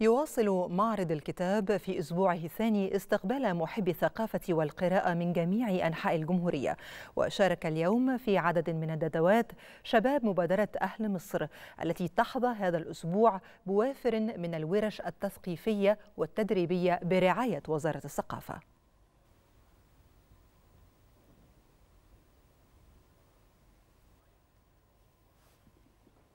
يواصل معرض الكتاب في أسبوعه الثاني استقبال محبي الثقافة والقراءة من جميع أنحاء الجمهورية. وشارك اليوم في عدد من الندوات شباب مبادرة أهل مصر التي تحظى هذا الأسبوع بوافر من الورش التثقيفية والتدريبية برعاية وزارة الثقافة.